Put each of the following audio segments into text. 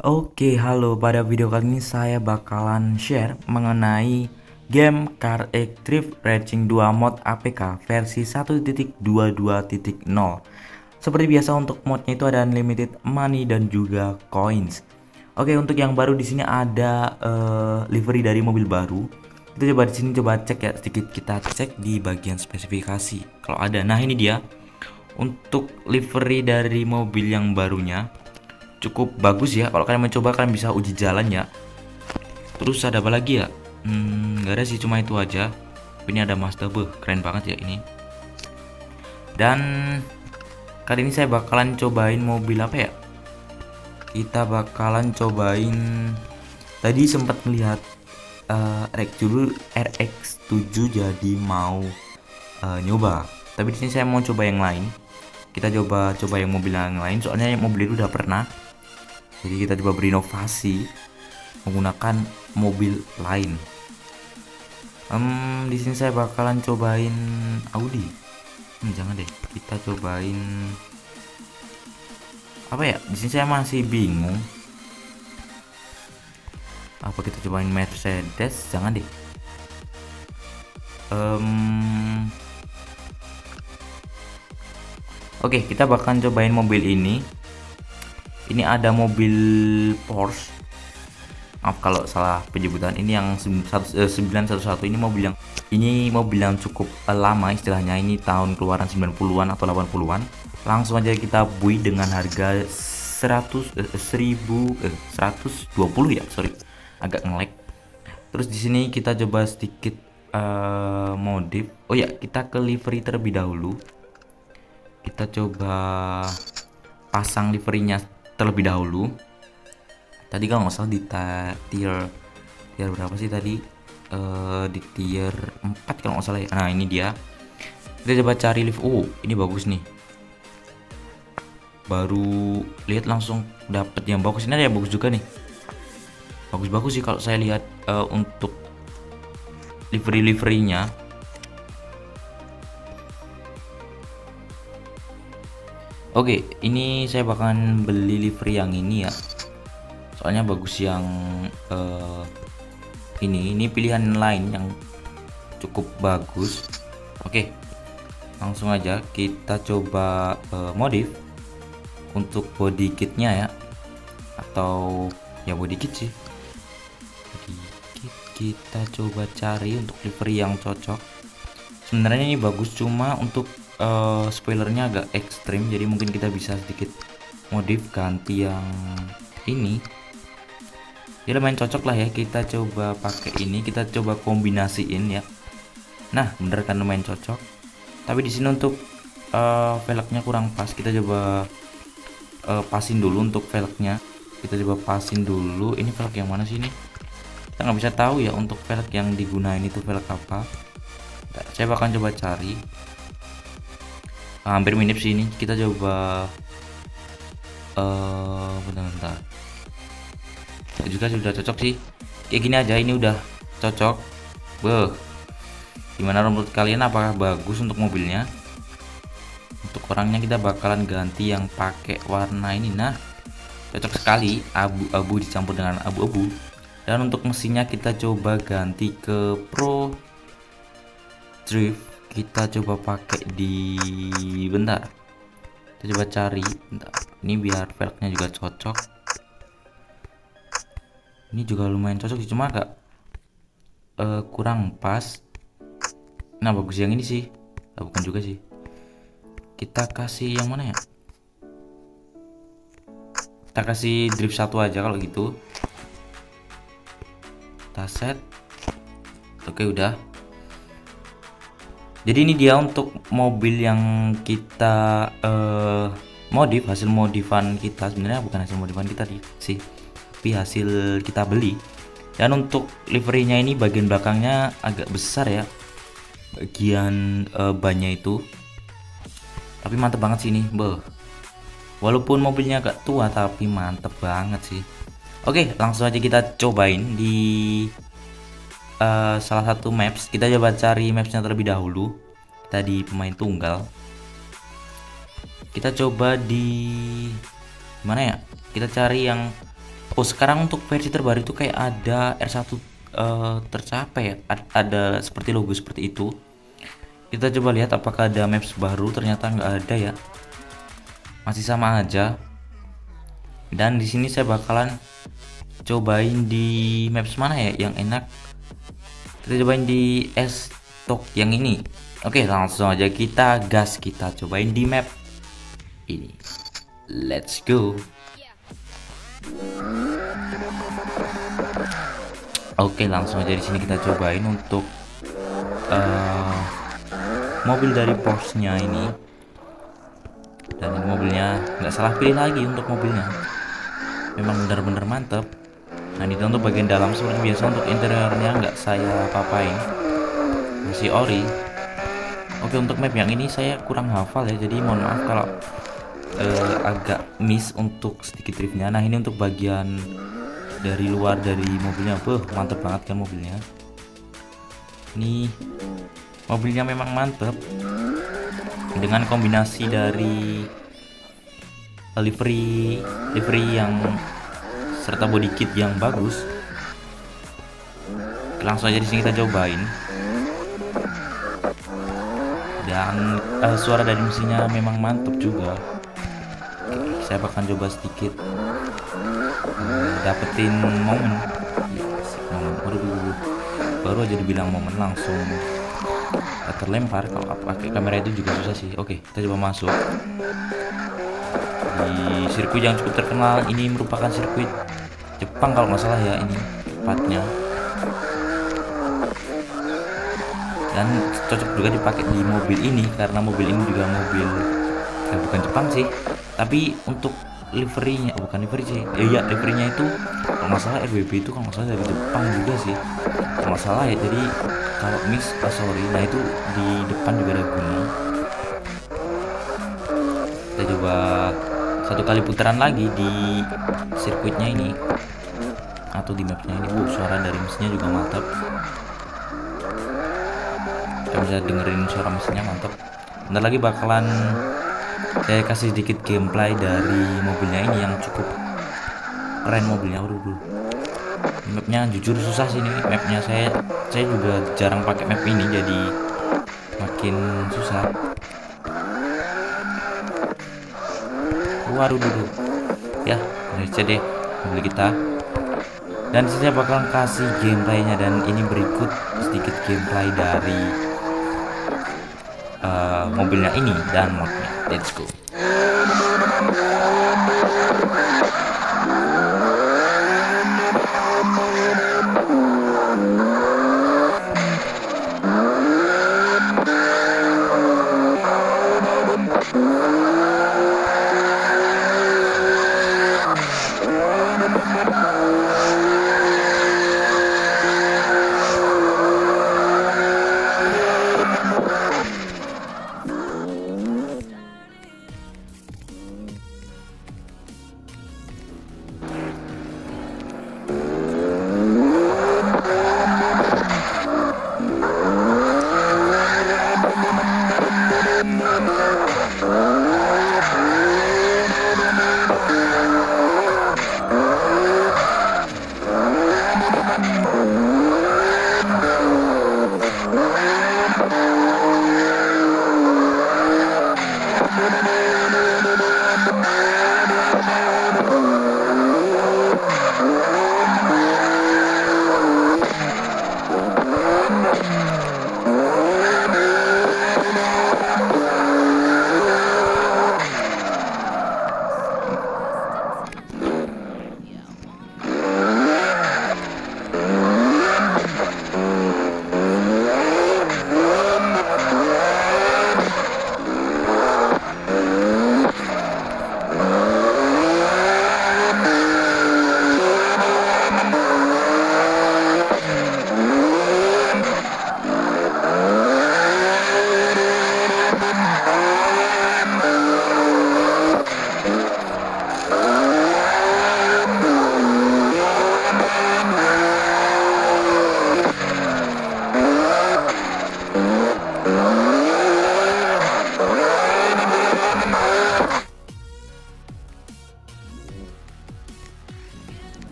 Oke, halo. Pada video kali ini saya bakalan share mengenai game Car Egg Drift Racing 2 mod APK versi 1.22.0. Seperti biasa untuk modnya itu ada unlimited money dan juga coins. Oke, untuk yang baru di sini ada uh, livery dari mobil baru. Kita coba di sini coba cek ya sedikit kita cek di bagian spesifikasi. Kalau ada. Nah, ini dia. Untuk livery dari mobil yang barunya cukup bagus ya. Kalau kalian mencoba kalian bisa uji jalan ya terus ada apa lagi ya? Hmm, ada sih cuma itu aja. Ini ada Mazda Beuh keren banget ya ini. Dan kali ini saya bakalan cobain mobil apa ya? Kita bakalan cobain tadi sempat melihat uh, RX dulu RX7 jadi mau uh, nyoba. Tapi di sini saya mau coba yang lain. Kita coba coba yang mobil yang lain soalnya yang mobil itu udah pernah jadi kita coba berinovasi menggunakan mobil lain. Um, di sini saya bakalan cobain Audi. Hmm, jangan deh kita cobain apa ya? Di sini saya masih bingung. Apa kita cobain Mercedes? Jangan deh. Um, Oke, kita bakalan cobain mobil ini ini ada mobil Porsche. Maaf kalau salah penyebutan. Ini yang 911 eh, ini mobil yang ini mobil yang cukup eh, lama istilahnya. Ini tahun keluaran 90-an atau 80-an langsung aja kita bui dengan harga 100 eh, 1000 eh, 120 ya sorry. Agak ngelek terus di sini kita coba sedikit uh, modif. Oh ya kita ke livery terlebih dahulu. Kita coba pasang liverynya terlebih dahulu. Tadi kalau nggak salah di tier tier berapa sih tadi? Uh, di tier 4 kalau nggak salah ya. Nah ini dia. Kita coba cari lift. Oh ini bagus nih. Baru lihat langsung dapet yang bagus. Ini ada yang bagus juga nih. Bagus-bagus sih kalau saya lihat uh, untuk livery liverynya Oke, ini saya bakalan beli livery yang ini ya. Soalnya bagus yang uh, ini. Ini pilihan lain yang cukup bagus. Oke, langsung aja kita coba uh, modif untuk body kitnya ya, atau ya body kit sih. Body kit kita coba cari untuk livery yang cocok. Sebenarnya ini bagus cuma untuk uh, spoilernya agak ekstrim jadi mungkin kita bisa sedikit modif ganti yang ini. Ya lumayan cocok lah ya kita coba pakai ini kita coba kombinasiin ya. Nah bener kan lumayan cocok. Tapi di sini untuk uh, velgnya kurang pas kita coba uh, pasin dulu untuk velgnya. Kita coba pasin dulu ini velg yang mana sih ini? Kita nggak bisa tahu ya untuk velg yang digunain itu velg apa. Saya bakal coba cari hampir mirip sih ini. Kita coba uh, bentar-bentar juga sudah cocok sih. Kayak gini aja ini udah cocok. Beh gimana menurut kalian apakah bagus untuk mobilnya? Untuk orangnya kita bakalan ganti yang pakai warna ini. Nah cocok sekali. Abu-abu dicampur dengan abu-abu. Dan untuk mesinnya kita coba ganti ke pro drift kita coba pakai di bentar. Kita coba cari bentar. ini biar velgnya juga cocok. Ini juga lumayan cocok sih cuma agak uh, kurang pas. Nah bagus yang ini sih. Nah, bukan juga sih. Kita kasih yang mana ya? Kita kasih drip satu aja kalau gitu. Kita set. Oke udah jadi ini dia untuk mobil yang kita uh, modif hasil modifan kita. Sebenarnya bukan hasil modifan kita sih tapi hasil kita beli. Dan untuk liverynya ini bagian belakangnya agak besar ya. Bagian uh, bannya itu. Tapi mantep banget sih ini beh walaupun mobilnya agak tua tapi mantep banget sih. Oke langsung aja kita cobain di uh, salah satu maps. Kita coba cari mapsnya terlebih dahulu. Kita di pemain tunggal. Kita coba di mana ya? Kita cari yang oh sekarang untuk versi terbaru itu kayak ada R1 uh, eh, tercapai ya? Ada seperti logo seperti itu. Kita coba lihat apakah ada maps baru. Ternyata nggak ada ya. Masih sama aja. Dan di sini saya bakalan cobain di maps mana ya yang enak kita cobain di S Talk yang ini. Oke langsung aja kita gas. Kita cobain di map ini. Let's go. Oke langsung aja di sini kita cobain untuk uh, mobil dari Porsche-nya ini. Dan mobilnya nggak salah pilih lagi untuk mobilnya. Memang benar-benar mantap nah ini untuk bagian dalam seperti biasa untuk interiornya nggak saya papain masih ori. Oke untuk map yang ini saya kurang hafal ya jadi mohon maaf kalau uh, agak miss untuk sedikit tripnya nah ini untuk bagian dari luar dari mobilnya. Beuh, mantep banget kan mobilnya. Ini mobilnya memang mantep. Dengan kombinasi dari livery livery yang serta body kit yang bagus. Langsung aja di sini kita cobain. Dan uh, suara dari mesinnya memang mantap juga. Saya bakal coba sedikit uh, dapetin momen. Baru baru aja dibilang momen langsung terlempar. Kalau pakai kamera itu juga susah sih. Oke kita coba masuk. Di sirkuit yang cukup terkenal ini merupakan sirkuit Jepang kalau nggak salah ya ini tepatnya dan cocok juga dipakai di mobil ini karena mobil ini juga mobil ya bukan Jepang sih tapi untuk liverynya oh, bukan livery sih ya, ya liverynya itu kalau nggak salah RBB itu kalau nggak salah dari Jepang juga sih kalau nggak salah ya jadi kalau mix oh sorry nah itu di depan juga ada gunung. Kita coba satu kali putaran lagi di sirkuitnya ini. Atau di mapnya ini uh, suara dari mesinnya juga mantap. Kita bisa dengerin suara mesinnya mantap. Bentar lagi bakalan saya kasih sedikit gameplay dari mobilnya ini yang cukup keren mobilnya waduh mapnya jujur susah sih ini mapnya. Saya saya juga jarang pakai map ini jadi makin susah waduh dulu. Ya aja deh mobil kita. Dan saya bakalan kasih gameplaynya dan ini berikut sedikit gameplay dari uh, mobilnya ini dan modnya. Let's go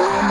Yeah.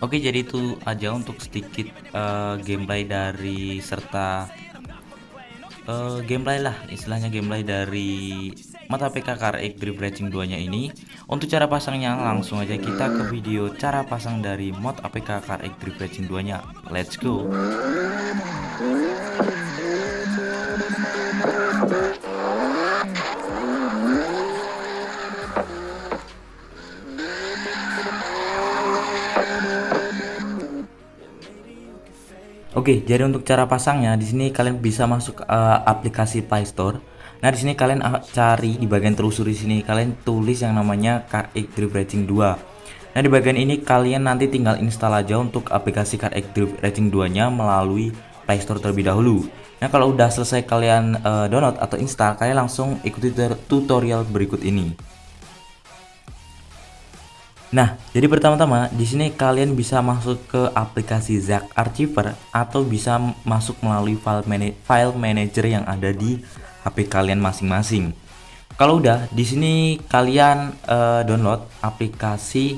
Oke jadi itu aja untuk sedikit uh, gameplay dari serta uh, gameplay lah istilahnya gameplay dari mata PK KRX Drift Racing 2 nya ini. Untuk cara pasangnya langsung aja kita ke video cara pasang dari mod APK KRX Drift Racing 2 nya let's go Oke, jadi untuk cara pasangnya di sini kalian bisa masuk uh, aplikasi Play Store. Nah, di sini kalian cari di bagian telusuri sini kalian tulis yang namanya CarX Drift Racing 2. Nah, di bagian ini kalian nanti tinggal install aja untuk aplikasi CarX Drift Racing 2-nya melalui Play Store terlebih dahulu. Nah, kalau udah selesai kalian uh, download atau install, kalian langsung ikuti tutorial berikut ini. Nah, jadi pertama-tama di sini kalian bisa masuk ke aplikasi Zack Archiver atau bisa masuk melalui file, man file manager yang ada di HP kalian masing-masing. Kalau udah, di sini kalian uh, download aplikasi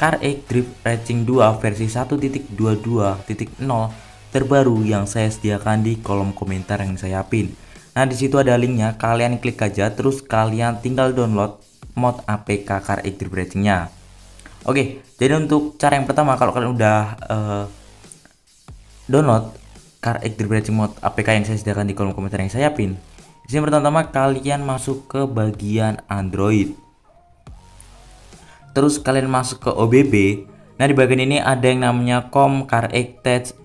CarX Drift Racing 2 versi 1.22.0 terbaru yang saya sediakan di kolom komentar yang saya pin. Nah, di situ ada linknya, kalian klik aja terus kalian tinggal download mod APK CarX Drift Racing-nya. Oke, jadi untuk cara yang pertama kalau kalian udah uh, download Car Racing Mode APK yang saya sediakan di kolom komentar yang saya pin. Di pertama-tama kalian masuk ke bagian Android. Terus kalian masuk ke OBB. Nah, di bagian ini ada yang namanya com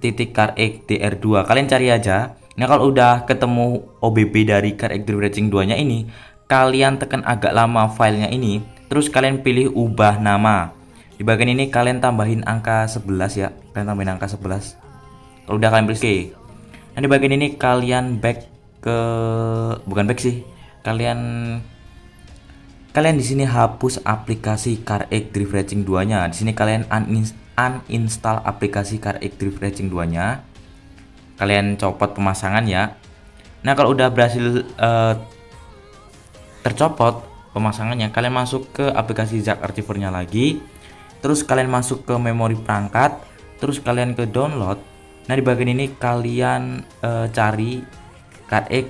titik CarX DR2. Kalian cari aja. Nah, kalau udah ketemu OBB dari CarX Racing 2-nya ini, kalian tekan agak lama filenya ini, terus kalian pilih ubah nama. Di bagian ini kalian tambahin angka 11 ya. Kalian tambahin angka 11. Kalau udah kalian pilih oke. Nah, di bagian ini kalian back ke bukan back sih. Kalian kalian di sini hapus aplikasi CarX Drift Racing 2-nya. Di sini kalian uninstall aplikasi CarX Drift Racing 2-nya. Kalian copot pemasangan ya. Nah, kalau udah berhasil uh, tercopot pemasangannya, kalian masuk ke aplikasi Zack Archiver-nya lagi terus kalian masuk ke memori perangkat terus kalian ke download. Nah di bagian ini kalian uh, cari KX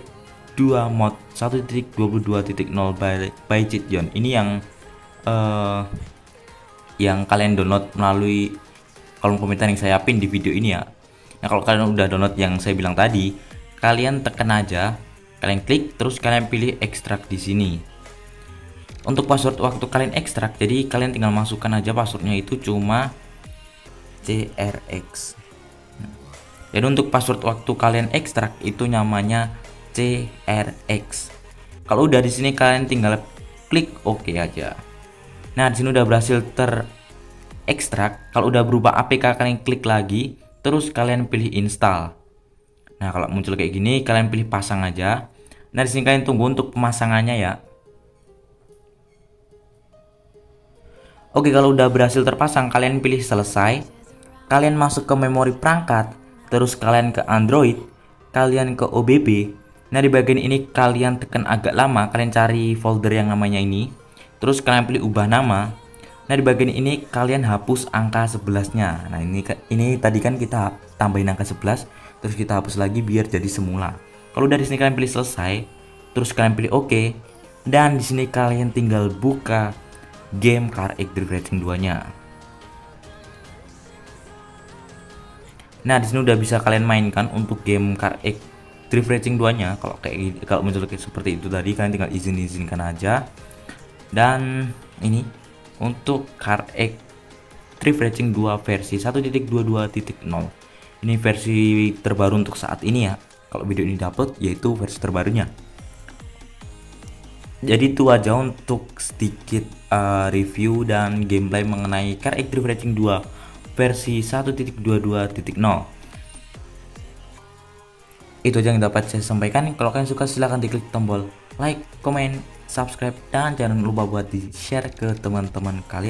2 mod 1.22.0 by, by Jitjon ini yang uh, yang kalian download melalui kolom komentar yang saya pin di video ini ya. Nah kalau kalian udah download yang saya bilang tadi kalian tekan aja kalian klik terus kalian pilih ekstrak di sini untuk password waktu kalian ekstrak jadi kalian tinggal masukkan aja passwordnya itu cuma CRX jadi untuk password waktu kalian ekstrak itu namanya CRX kalau udah di sini kalian tinggal klik OK aja. Nah di sini udah berhasil terekstrak. Kalau udah berubah APK kalian klik lagi terus kalian pilih install. Nah kalau muncul kayak gini kalian pilih pasang aja. Nah di sini kalian tunggu untuk pemasangannya ya Oke, kalau udah berhasil terpasang, kalian pilih selesai. Kalian masuk ke memori perangkat, terus kalian ke Android, kalian ke OBB. Nah, di bagian ini kalian tekan agak lama, kalian cari folder yang namanya ini. Terus kalian pilih ubah nama. Nah, di bagian ini kalian hapus angka 11-nya. Nah, ini ini tadi kan kita tambahin angka 11, terus kita hapus lagi biar jadi semula. Kalau dari sini kalian pilih selesai, terus kalian pilih oke. OK, dan di sini kalian tinggal buka game Car X Racing 2-nya. Nah, di sini udah bisa kalian mainkan untuk game Car X Drift Racing 2-nya. Kalau kayak kalau muncul kayak seperti itu tadi, kalian tinggal izin-izinkan aja. Dan ini untuk Car X Drift Racing 2 versi 1.22.0. Ini versi terbaru untuk saat ini ya. Kalau video ini dapat yaitu versi terbarunya jadi itu aja untuk sedikit uh, review dan gameplay mengenai Car Drift Racing 2 versi 1.22.0 itu aja yang dapat saya sampaikan. Kalau kalian suka silahkan diklik tombol like, comment, subscribe dan jangan lupa buat di share ke teman-teman kalian